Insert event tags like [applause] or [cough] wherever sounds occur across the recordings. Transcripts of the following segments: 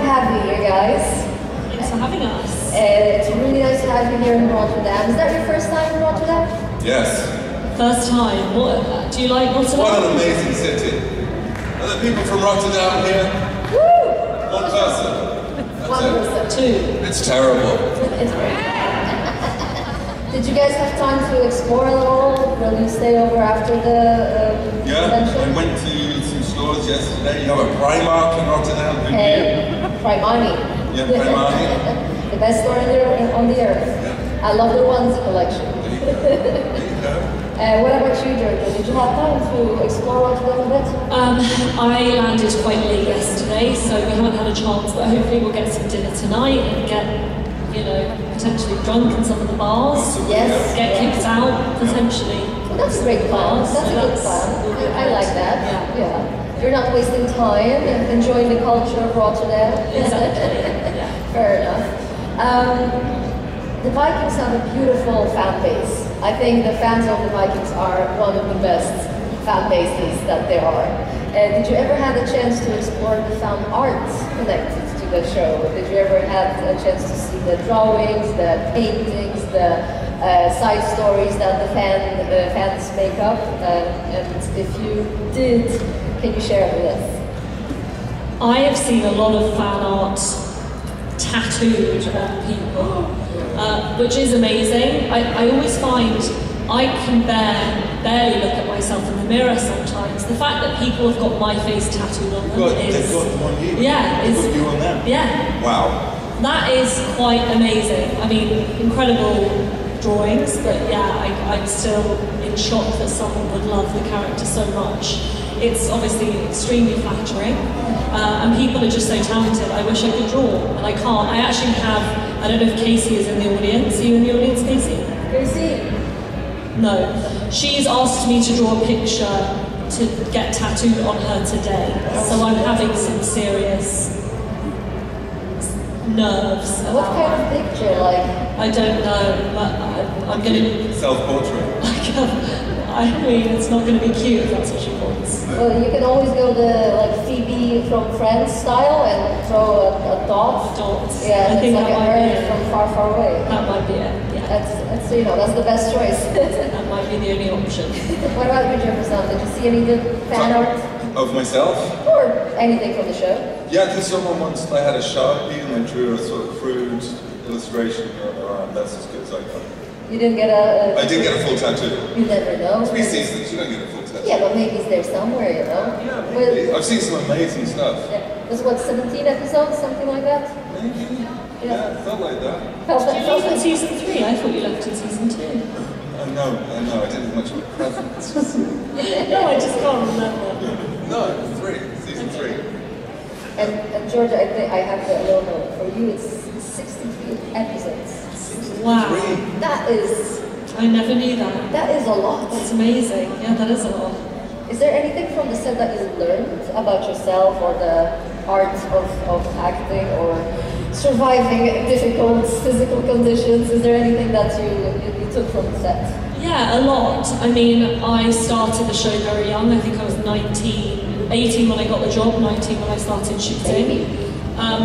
have you here, guys. Thanks for having us. Uh, it's really nice to have you here in Rotterdam. Is that your first time in Rotterdam? Yes. First time. What do you like Rotterdam? What an amazing city. Are there people from Rotterdam here? Woo! One person. That's One it. person. Two. It's terrible. It's great. [laughs] Did you guys have time to explore a little? Will you stay over after the um, Yeah, convention? I went to some stores yesterday. You have a Primark in Rotterdam. Who Hey, Primani. Yeah, Primani. [laughs] the best store in the, on the earth. I love the ones collection. knew? There you go. There you go. [laughs] Uh, what about you, Georgia? Did you have time to explore Rotterdam a little bit? Um, I landed quite late yesterday, so we haven't had a chance, but hopefully we'll get some dinner tonight and get, you know, potentially drunk in some of the bars. Possibly, Yes. yeah. Get kicked out, potentially. Well, that's a great plan. Bars, That's a so good plan. I, I like that. Yeah. yeah. You're not wasting time enjoying the culture of Rotterdam. Exactly. Yeah. [laughs] Fair enough. Um, the Vikings have a beautiful fan base. I think the fans of the Vikings are one of the best fan bases that there are. Uh, did you ever have a chance to explore the fan art connected to the show? Did you ever have a chance to see the drawings, the paintings, the uh, side stories that the fan, uh, fans make up? Uh, and if you did, can you share it with us? I have seen a lot of fan art tattooed on people, uh, which is amazing. I, I always find I can bear, barely look at myself in the mirror sometimes. The fact that people have got my face tattooed on them Good, is they've got them on you. yeah, They've is you on them. yeah, Wow. that is quite amazing. I mean, incredible drawings, but yeah, I, I'm still in shock that someone would love the character so much. It's obviously extremely flattering, uh, and people are just so talented. I wish I could draw, and I can't. I actually have, I don't know if Casey is in the audience. Are you in the audience, Casey? Casey? No. She's asked me to draw a picture to get tattooed on her today, so I'm having some serious nerves What kind of picture? Like, I don't know, but I, I'm gonna. Self-portrait. [laughs] I mean, it's not gonna be cute if that's what she wants. well, you can always go the like Phoebe from Friends style and throw a, a dot. Dots. Yeah, I it's think like that a might be bird it. from far, far away. That might be it. Yeah, That's, that's you know, that's the best choice. [laughs] that might be the only option. [laughs] what about you, Jefferson? Did you see any good fan art Of myself? or anything from the show? Yeah, because someone once, I had a Sharpie and I drew a sort of crude illustration of her arm. That's as good as I got. You didn't get a. I did get a full tattoo. You never know. Three seasons, you don't get a full tattoo. Yeah, but maybe it's there somewhere, you know. Yeah, With- maybe. I've seen some amazing stuff. yeah. Was it what 17 episodes, something like that? Maybe. Yeah, it felt like that. Felt Did that, you felt leave in season three? I thought you left in season two. I know, I know, I didn't have much of a presence. [laughs] No, I just can't remember. no, three, season three. And, and Georgia, I think I have the little note for you. It's 63 episodes. Wow, Three. That is I never knew that. that is a lot. That's amazing. Yeah, that is a lot. Is there anything from the set that you learned about yourself or the art of, of acting or surviving difficult physical conditions? Is there anything that you, you, you took from the set? Yeah, a lot. I mean, I started the show very young. I think I was 19, 18 when I got the job, 19 when I started shooting. Baby. Um,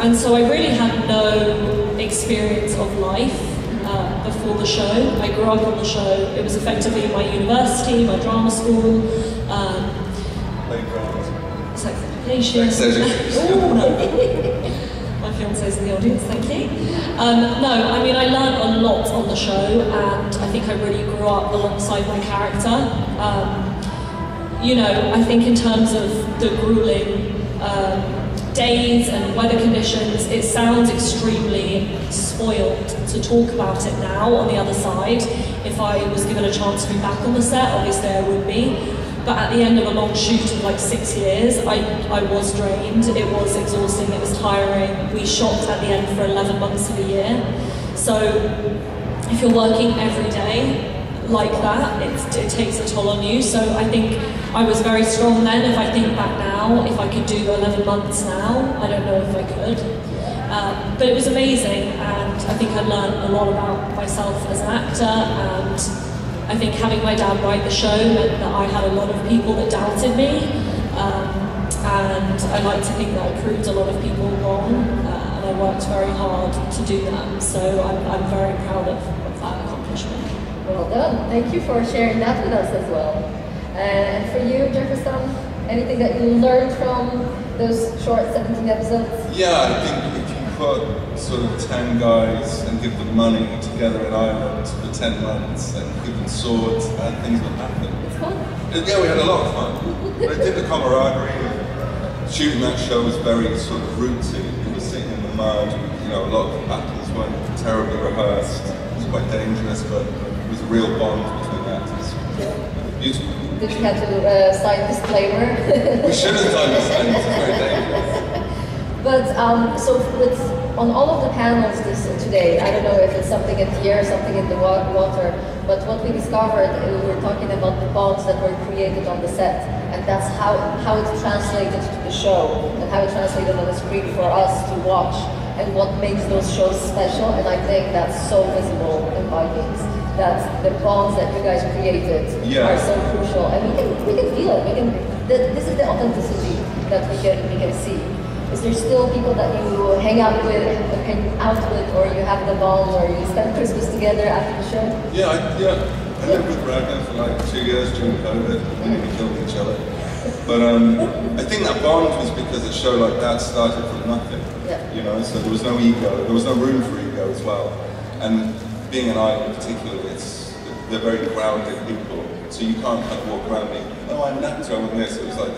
and so I really had no experience of life uh, before the show. I grew up on the show. It was effectively my university, my drama school, um, sex education. Sex education. Ooh, no. My fiance's in the audience, thank you. Um, no, I mean, I learned a lot on the show, and I think I really grew up alongside my character. Um, you know, I think in terms of the grueling um, days and weather conditions, it sounds extremely spoiled to talk about it now on the other side. If I was given a chance to be back on the set, obviously I would be. But at the end of a long shoot of like six years, I, I was drained. It was exhausting, it was tiring. We shot at the end for 11 months of a year. So if you're working every day, like that. It's, it takes a toll on you. So I think I was very strong then. If I think back now, if I could do 11 months now, I don't know if I could. Um, but it was amazing, and I think I learned a lot about myself as an actor. And I think having my dad write the show meant that I had a lot of people that doubted me. Um, and I like to think that I proved a lot of people wrong, uh, and I worked very hard to do that. So I'm, I'm very proud of. Well done. Thank you for sharing that with us as well. Uh, and for you, Jefferson, anything that you learned from those short 17 episodes? Yeah, I think if you put sort of 10 guys and give them money together in Ireland for 10 months and give them swords, and things would happen. It's fun. Uh, yeah, we had a lot of fun. [laughs] But I think the camaraderie shooting that show was very sort of rootsy. We were sitting in the mud, you know, a lot of the battles weren't terribly rehearsed. It was quite dangerous, but a real bond between the actors. Beautiful. Did you have to uh, sign disclaimer? We should have done this, and it's very dangerous. But um, so with on all of the panels this today, I don't know if it's something in the air, something in the wa- water, but what we discovered, uh, we were talking about the bonds that were created on the set, and that's how how it translated to the show and how it translated on the screen for us to watch, and what makes those shows special. And I think that's so visible in Vikings. That the bonds that you guys created Yeah. are so crucial, and we can we can feel it. We can. th- This is the authenticity that we can we can see. Is there still people that you hang out with, hang out with, or you have the bond, or you spend Christmas together after the show? Yeah, I, yeah. I lived with Ragnar for like two years during COVID. We nearly killed each other. But um, I think that bond was because a show like that started from nothing. Yeah. You know, so there was no ego. There was no room for ego as well. And being an island particularly, they're very grounded people. So you can't kind of walk around being, oh, I'm an actor, I'm this. It was like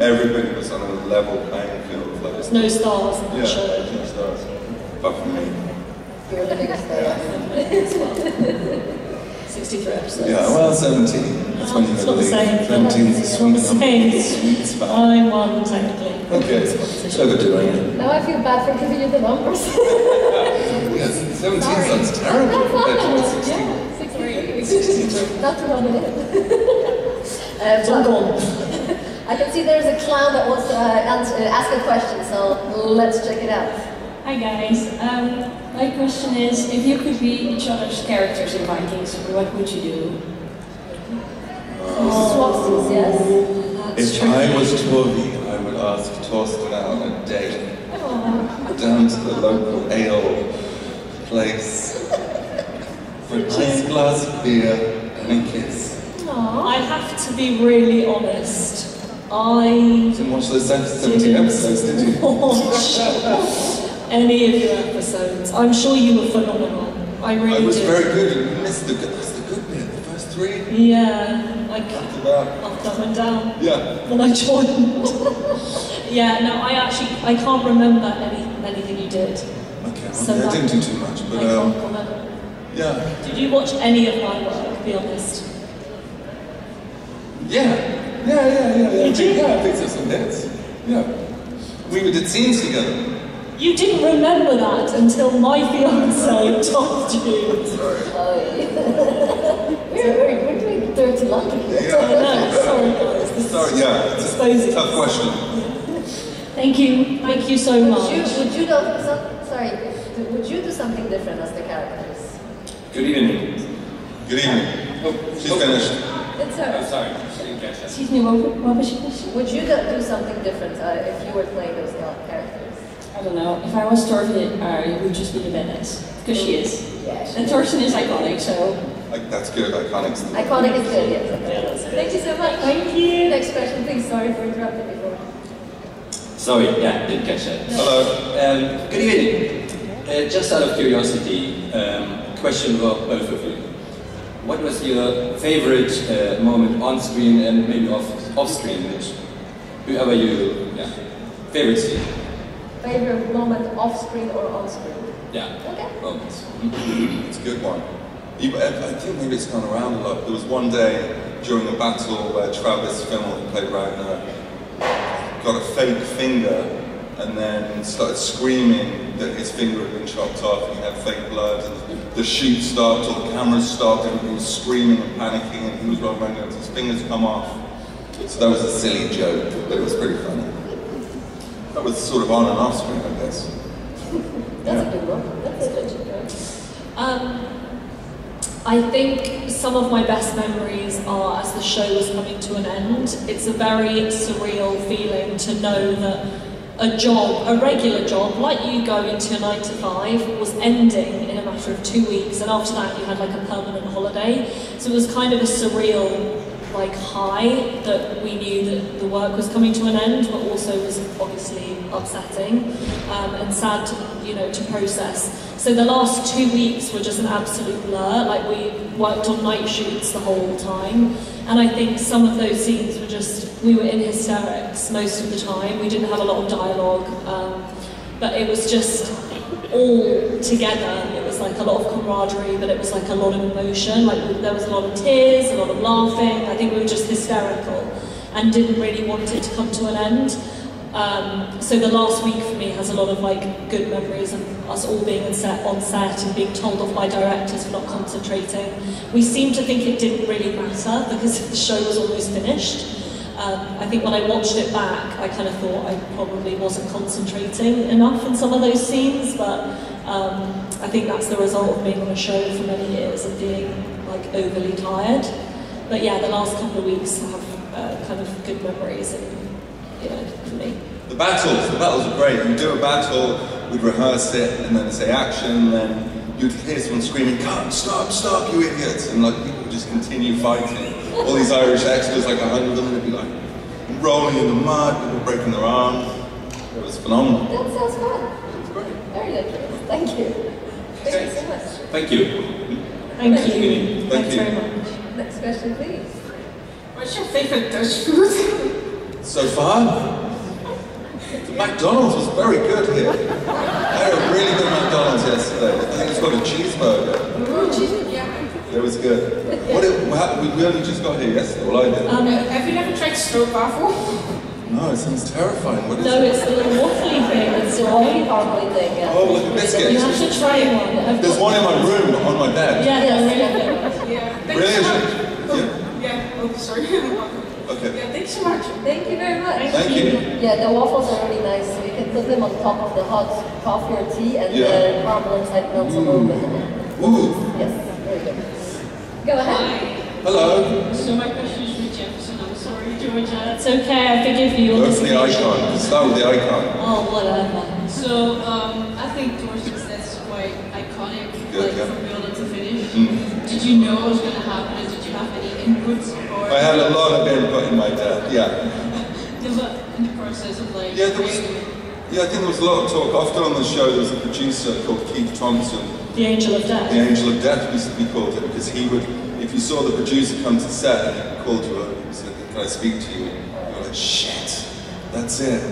everybody was on a level playing field. Like, There's no stars in yeah, the show. no stars. Apart from me. You're the biggest star. [laughs] 63 episodes. Yeah, well, 17. That's when you It's not to the same. 17 is a It's sweet not the number. same. Sweet spot. I won technically. Okay, so good doing it. Now I feel bad for giving you the numbers. [laughs] Yes, 17 sounds terrible compared to what 16. Yeah, 63. Not to run it in. Uh, It's all. I can see there's a clown that wants to uh, answer, uh, ask a question, so let's check it out. Hi guys. Um, my question is, if you could be each other's characters in Vikings, what would you do? Swapsies, yes? If I was Torvi, I would ask Torstein out on a date down to the local ale place for a nice glass of beer and a kiss. I have to be really honest. I Didn't watch those 17 episodes, did you? watch [laughs] any of your episodes. I'm sure you were phenomenal. I really I was did. very good. You missed the good, that's the good bit, the first three. Yeah, like After that, and down. yeah. when I joined. [laughs] yeah, no, I actually I can't remember any anything you did. Okay, So okay, I didn't do too much, I but can't um, remember. Yeah. Did you watch any of my work? Be honest. Yeah, yeah, yeah, yeah. yeah. You I think, did? yeah, I think there's some hits. Yeah. We did scenes together. You didn't remember that until my fiance told you. Sorry. [laughs] we're, we're, we're doing dirty laundry. I Yeah. know. Sorry, guys. This is Sorry, yeah. It's a exposing. tough question. Thank you. Thank you so Would much. you, would you do some, sorry, would you do something different as the characters? Good evening. Good evening. She's finished. It's I'm her. sorry, I didn't catch that. Excuse me, what, what was your question? Would you do do something different uh, if you were playing those characters? I don't know. If I was Torvald, uh, it would just be the badass. Because she is. Yeah. And Torstein is iconic, so... Like, that's good. Iconic's the Iconic is good, yes. Yeah. Thank you so much. Thank you. Next question, please. Sorry for interrupting before. Sorry, yeah, didn't catch that. Hello. Um, good evening. Uh, just out of curiosity, um, question for both of you. What was your favorite uh, moment on screen and maybe off, off screen, which whoever you, yeah, favorite scene? Favorite moment off screen or on screen? Yeah, Okay. moments. [clears throat] It's a good one. I I think maybe it's gone around a lot. There was one day during a battle where Travis Fimmel, who played Ragnar, got a fake finger and then started screaming that his finger had been chopped off and he had fake blood and the the shoot stopped, all the cameras stopped, He was screaming and panicking, and he was running around until his fingers come off. So that was a silly joke, but it was pretty funny. That was sort of on and off screen, I guess. That's a good one. That's a good one. Um, I think some of my best memories are as the show was coming to an end. It's a very surreal feeling to know that a job, a regular job, like you go into your nine to five, was ending in a matter of two weeks, and after that you had like a permanent holiday. So it was kind of a surreal like high that we knew that the work was coming to an end, but also was obviously upsetting um, and sad, to, you know, to process. So the last two weeks were just an absolute blur. Like we worked on night shoots the whole time, and I think some of those scenes were just we were in hysterics most of the time. We didn't have a lot of dialogue, um, but it was just all together. It was like a lot of camaraderie, but it was like a lot of emotion. Like there was a lot of tears, a lot of laughing. I think we were just hysterical and didn't really want it to come to an end. Um, so the last week for me has a lot of like good memories of us all being set, on set and being told off by directors for not concentrating. We seemed to think it didn't really matter because [laughs] the show was almost finished. Um, I think when I watched it back, I kind of thought I probably wasn't concentrating enough in some of those scenes, but um, I think that's the result of being on a show for many years and being like overly tired. But yeah, the last couple of weeks have uh, kind of good memories and you know, for me. The battles, the battles are great. You do a battle, we'd rehearse it, and then say action, and then you'd hear someone screaming, "Cut! Stop! Stop! You idiots!" And like continue fighting. All these Irish extras, like a hundred of them, would be like rolling in the mud, people breaking their arms. It was phenomenal. That sounds fun. It was great. Very interesting. Thank you. Thank you so much. Thank you. Thank Thank you. you. Thank Thanks you. very much. Next question, please. What's your favorite Dutch food? [laughs] So far, the McDonald's was very good here. I had a really good McDonald's yesterday. I think it's got a cheeseburger. Yeah. It was good. What did, what happened? We only just got here yesterday. Well, I did. Um, Have you never tried stroopwafel? No, it sounds terrifying. What is it? no, it? it's the little waffly thing. It's It's a really thing, yeah. Oh, like a You biscuit. have to try one. I've There's one in my room on my bed. Yeah, they're really good. Yeah. Thanks Really? so much. Yeah. Yeah. Oh, sorry. [laughs] Okay. yeah, thanks so much. Thank you very much. Thank you. Yeah, the waffles are really nice. So you can put them on top of the hot coffee or tea and Yeah. the caramel inside melts all over. Ooh. Yes, very good. Go ahead. Hello. So my question is for Jefferson. I'm sorry, Georgia. It's okay, I forgive you. on Go this for the icon. Start with the icon. Oh, whatever. So um, I think George's that's quite iconic, Good, like yeah. from build up to finish. Mm. Did you know what was going to happen? And did you have any input or I had a lot of input in my dad. Yeah. [laughs] Yeah, in the process of like Yeah, there was. Yeah, I think there was a lot of talk. Often on the show, there was a producer called Keith Thompson. The Angel of Death. The Angel of Death used to be called it because he would, if you saw the producer come to set and he called you up and said, "Can I speak to you?" you're like, "Shit, that's it.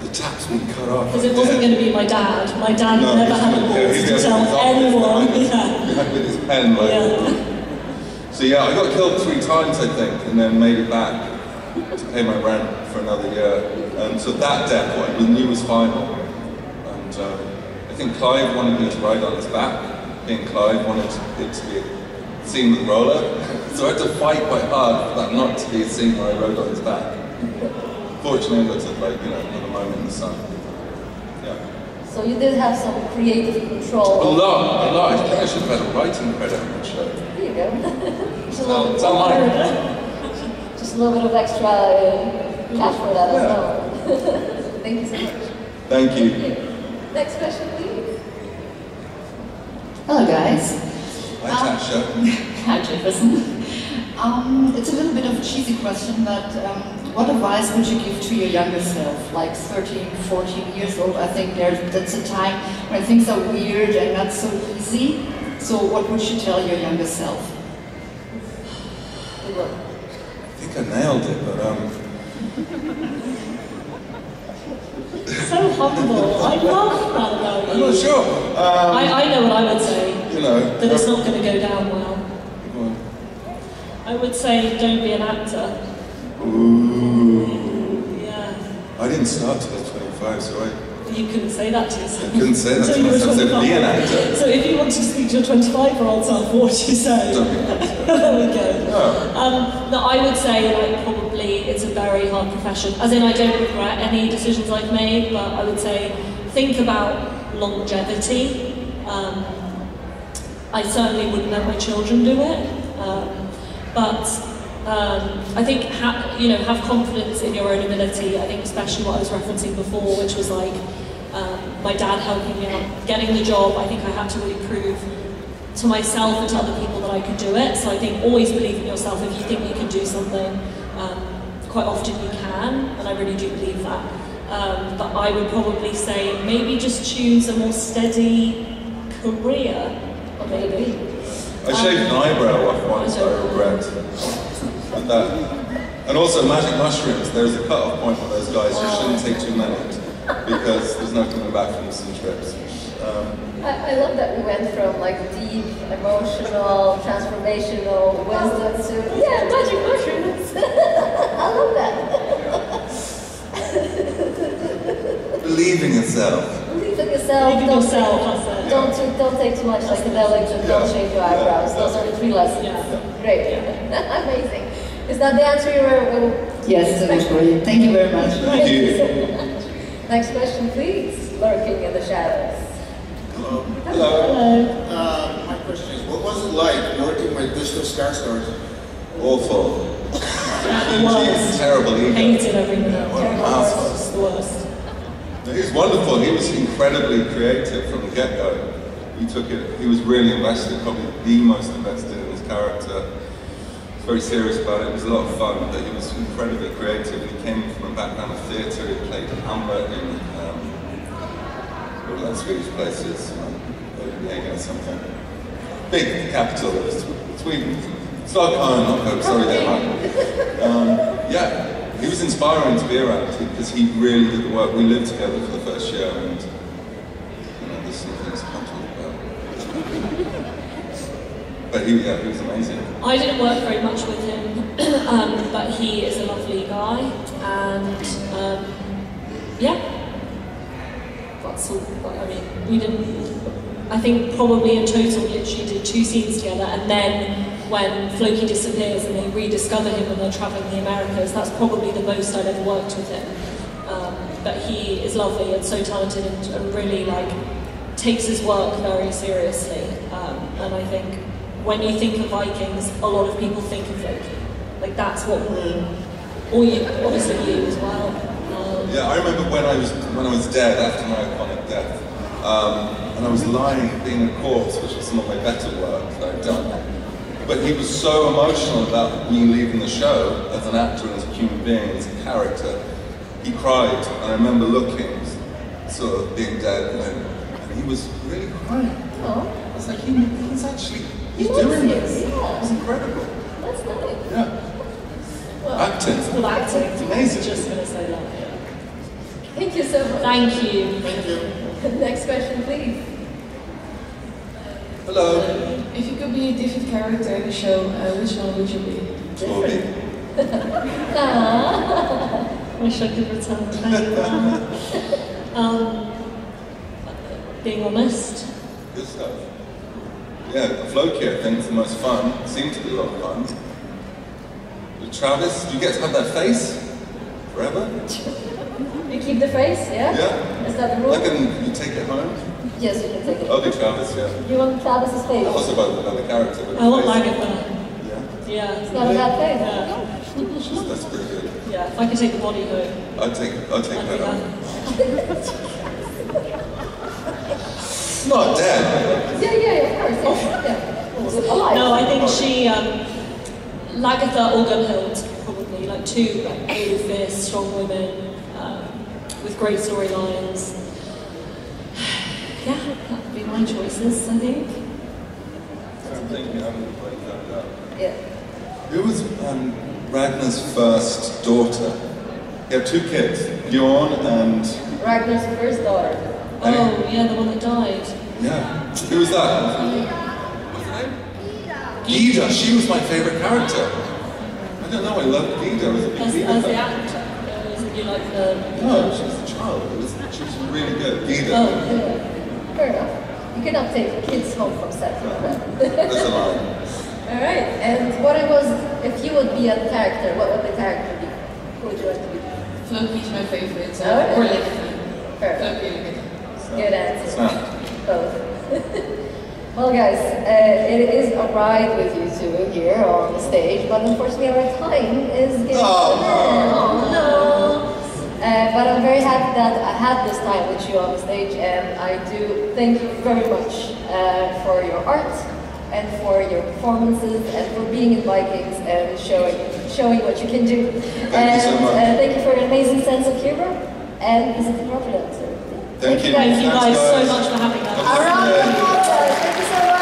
The tap's been cut off." Because it wasn't going to be my dad. My dad No, never had the balls to tell put his arm anyone. [laughs] Yeah. it, With his pen, like. Yeah. So yeah, I got killed three times, I think, and then made it back to pay my rent for another year. And so that death, what I knew was final. And um, I think Clive wanted me to ride on his back. Being Clive wanted it to be a scene with Rollo. So I had to fight quite hard for that not to be a scene where I rode on his back. Fortunately, I got to like, you know, another moment in the sun. Yeah. So you did have some creative control. A lot, a lot. I think I should have had a writing credit on the show. There you go. [laughs] Just a little, it's [laughs] online. just a little bit of extra uh, cash for that Yeah. as well. [laughs] Thank you so much. Thank you. Next question. Hello, guys. Hi, Tasha. [laughs] Hi, Jefferson. Um, it's a little bit of a cheesy question, but um, what advice would you give to your younger self, like 13, 14 years old? I think there's, that's a time when things are weird and not so easy. So, what would you tell your younger self? I think I nailed it, but um, [laughs] So humble. I love that I'm not sure. Um, I, I know what I would say. you know, That it's not going to go down well. I would say don't be an actor. Ooh. Yeah. I didn't start till I was 25, so I, you couldn't say that to yourself. I couldn't say that to myself, so be an actor. So if you want to speak to your 25 year old self, what would you say? Don't be an actor. [laughs] there we go. No. Um, no, I would say like probably it's a very hard profession. As in, I don't regret any decisions I've made, but I would say think about longevity. Um, I certainly wouldn't let my children do it, um, but um, I think ha- you know have confidence in your own ability. I think especially what I was referencing before, which was like um, my dad helping me out, getting the job. I think I had to really prove to myself and to other people that I could do it. So I think always believe in yourself. If you think you can do something, um, quite often you can, and I really do believe that. Um, but I would probably say maybe just choose a more steady career, maybe. I shaved an eyebrow off once, I regret. But that. And also magic mushrooms, there's a cut-off point for those guys, you shouldn't take too many, because there's no coming back from some trips. Um, I, I love that we went from like deep, emotional, transformational wisdom to yeah, magic mushrooms. [laughs] I love that. Believe in yourself. Believe in yourself. Believe in don't yourself, Take, that's don't, too- don't take too much psychedelics and don't Yeah. shave your eyebrows. Those are the three lessons. Yeah. Great. [laughs] Amazing. Is that the answer you were? were Yes, that was great. Thank you very much. Thank you. so much. Next question, please. Lurking in the shadows. Hello. Uh, my question is, what was it like working with Gustaf Skarsgård? Awful. [laughs] Worst. Terrible ego. Hated every minute. What an Terrible. asshole. The worst. No, He was wonderful. He was incredibly creative from the get-go. He took it. He was really invested, probably the most invested in his character. Very serious about it. It was a lot of fun, but he was incredibly creative. He came from a background of theatre. He played Hamlet in um, are those Swedish places, um, Copenhagen or something. Big capital Sweden. Stockholm, Copenhagen, sorry, Denmark. Um, yeah, he was inspiring to be around because he really did the work. We lived together for the first year, and you know, there's some things I can't talk about. But he, yeah, he was amazing. I didn't work very much with him, [clears throat] um, but he is a lovely guy, and um, yeah, that's all. I mean, we didn't. I think probably in total, we literally did two scenes together, and then when Floki disappears and they rediscover him when they're traveling the Americas, that's probably the most I've ever worked with him. Um, but he is lovely and so talented and, and really like takes his work very seriously. Um, and I think when you think of Vikings, a lot of people think of Floki. Like that's what we, or you, obviously you as well. Um, Yeah, I remember when I was when I was dead after my iconic death, um, and I was lying being a corpse, which was some of my better work that I'd done. But he was so emotional about me leaving the show as an actor and as a human being, as a character. He cried, and I remember looking, sort of being dead, and, and he was really crying. Oh, I was like, he, he's actually he's He doing you, this. yeah. It's incredible. that's nice. Yeah, Well, acting. it's called acting. It's amazing. Just gonna say that. yeah. thank you so much. Thank you. Thank you. [laughs] Next question, please. Hello. If you could be a different character in the show, uh, which one would you be? Bobby. [laughs] Ah. Wish I could return the favour. [laughs] um, being honest. Good stuff. Yeah, Floki, I think, is the most fun. Seemed to be a lot of fun. With Travis, do you get to have that face forever? [laughs] You keep the face, yeah? Yeah. Is that the rule? Like, and you take it home? Yes, you can take it. I'll Travis, yeah. You want Travis's face? Also about another character. But I want the face- Lagertha. Yeah, Yeah. It's not a bad face. Yeah. she's- that's pretty good. Yeah. If I could take the body home, I'd take, I'd take I'd her do home. Not dead. Yeah, yeah, yeah, of course. Yeah. yeah. Alive. No, I think she, um, Lagertha or Gunnhild, probably, like two like, really fierce, strong women um, with great storylines. Yeah, that would be my choices, I think. I'm thinking, I'm going to break that up. Yeah. Who was um, Ragnar's first daughter? He had two kids, Bjorn and Ragnar's first daughter. Oh, yeah, the one that died. yeah. Who was that? What's her name? Gyda. She was my favorite character. I don't know. I loved Gyda. I a big As, Gyda as the fan. actor, uh, you like the... No, she was the child. child. It was, she was really good. Either. Oh. Yeah. Fair enough. You cannot take kids home from set. There's a line. [laughs] All right. And what it was, if you would be a character, what would the character be? Who would you like to be? Floki's my favorite. So Oh, Or yeah. Liv. Perfect. Floki. Good answer. Snap. Both. [laughs] well, guys, uh, it is a ride with you two here on the stage, but unfortunately our time is getting Oh, to an end. Oh, no. Uh, but I'm very happy that I had this time with you on the stage, and I do thank you very much uh, for your art and for your performances and for being in Vikings and showing showing what you can do. Thank you so and much. Uh, thank you for your amazing sense of humor and visiting Rotterdam. So, Thank you. guys. Thank you Thanks, guys so much for having us. Have a A round good of day. applause. Thank you so much.